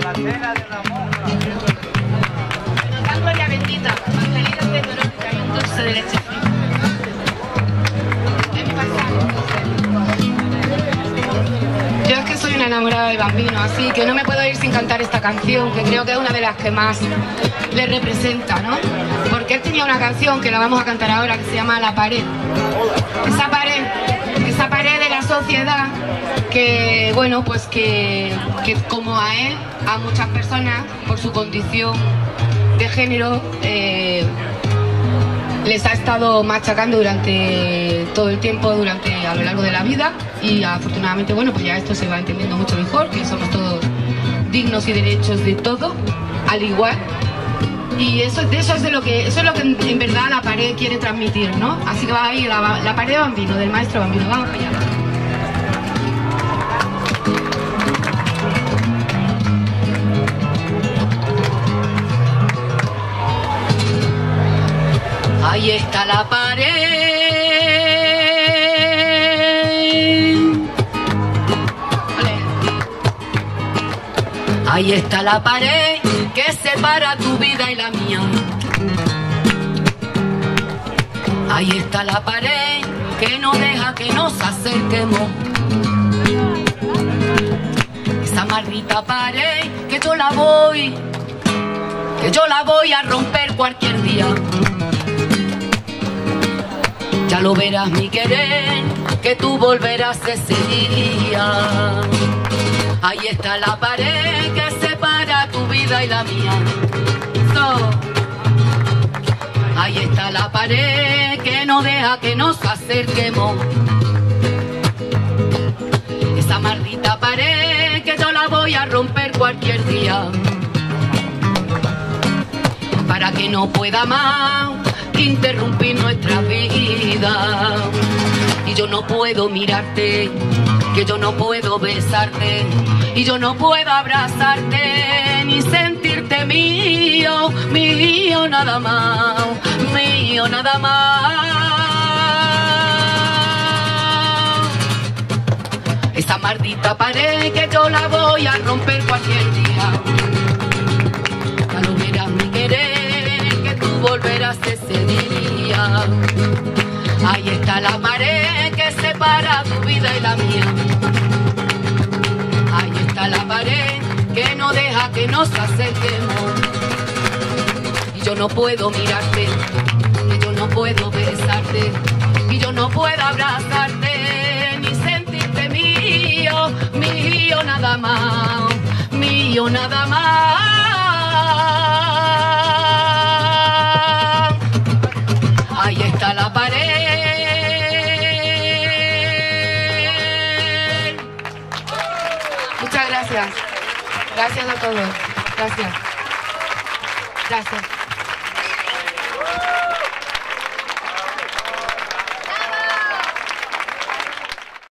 de y un dulce de. Yo es que soy una enamorada de Bambino, así que no me puedo ir sin cantar esta canción, que creo que es una de las que más le representa, ¿no? Porque él tenía una canción que la vamos a cantar ahora que se llama La pared. Esa pared, esa pared de la sociedad que, bueno, pues que, como a él, a muchas personas, por su condición de género, eh, les ha estado machacando durante todo el tiempo, durante a lo largo de la vida y afortunadamente, bueno, pues ya esto se va entendiendo mucho mejor, que somos todos dignos y derechos de todo, al igual. Y eso, de eso es de lo que, eso es lo que en, verdad la pared quiere transmitir, ¿no? Así que va ahí la, la pared de Bambino, del maestro Bambino, vamos allá. Ahí está la pared. Ahí está la pared que separa tu vida y la mía. Ahí está la pared que no deja que nos acerquemos. Esa maldita pared que yo la voy, que yo la voy a romper cualquier día. Ya lo verás mi querer, que tú volverás ese día. Ahí está la pared que separa tu vida y la mía. Ahí está la pared que no deja que nos acerquemos. Esa maldita pared que yo la voy a romper cualquier día. Para que no pueda más interrumpir nuestra vida. Y yo no puedo mirarte, que yo no puedo besarte, y yo no puedo abrazarte, ni sentirte mío, mío nada más, mío nada más. Esa maldita pared que yo la voy a romper cualquier día. Volverás ese día. Ahí está la pared que separa tu vida y la mía. Ahí está la pared que no deja que nos acerquemos. Y yo no puedo mirarte, que yo no puedo besarte, y yo no puedo abrazarte, ni sentirte mío, mío nada más, mío nada más. Muchas gracias. Gracias a todos. Gracias. Gracias.